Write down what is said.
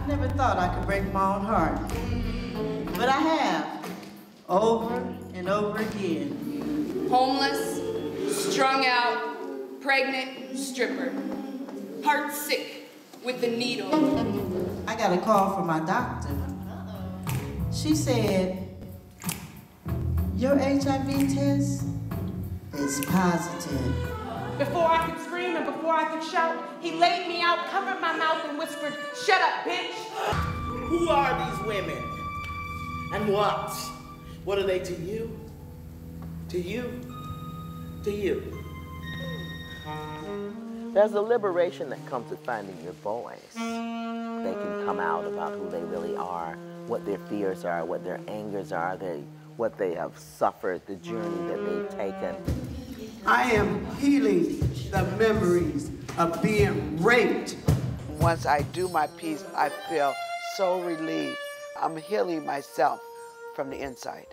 I never thought I could break my own heart. But I have, over and over again. Homeless, strung out, pregnant, stripper. Heart sick with the needle. I got a call from my doctor. She said, your HIV test is positive. Before I could scream and before I could shout, he laid me out, covered my mouth, and whispered, Shut up, bitch! Who are these women? And what? What are they to you? To you? To you? There's a liberation that comes with finding your voice. They can come out about who they really are, what their fears are, what their angers are, they, what they have suffered, the journey that they've taken. I am healing the memories of being raped. Once I do my piece, I feel so relieved. I'm healing myself from the inside.